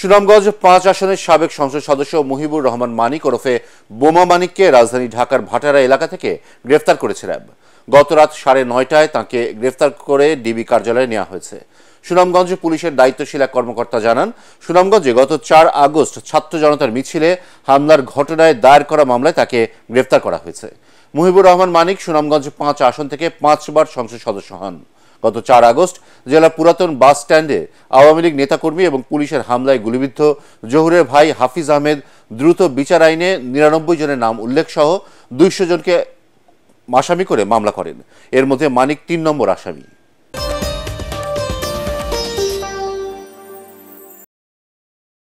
সুনামগঞ্জ পাঁচ আসনের সাবেক সংসদ সদস্য মুহিবুর রহমান মানিক ওরফে বোমা মানিককে রাজধানী ঢাকার ভাটারা এলাকা থেকে গ্রেফতার করেছে র্যাব। গত রাত সাড়ে নয়টায় তাকে গ্রেফতার করে ডিবি কার্যালয়ে নেওয়া হয়েছে। সুনামগঞ্জ পুলিশের দায়িত্বশীল এক কর্মকর্তা জানান, সুনামগঞ্জে গত চার আগস্ট ছাত্র জনতার মিছিলে হামলার ঘটনায় দায়ের করা মামলায় তাকে গ্রেফতার করা হয়েছে। মুহিবুর রহমান মানিক সুনামগঞ্জ পাঁচ আসন থেকে পাঁচবার সংসদ সদস্য হন। গত চার আগস্ট জেলা পুরাতন বাস স্ট্যান্ডে আওয়ামী লীগ নেতাকর্মী এবং পুলিশের হামলায় গুলিবিদ্ধ জহুরের ভাই হাফিজ আহমেদ দ্রুত বিচার আইনে নিরানব্বই জনের নাম উল্লেখ সহ দুইশো জনকে আসামি করে মামলা করেন। এর মধ্যে মানিক তিন নম্বর আসামি।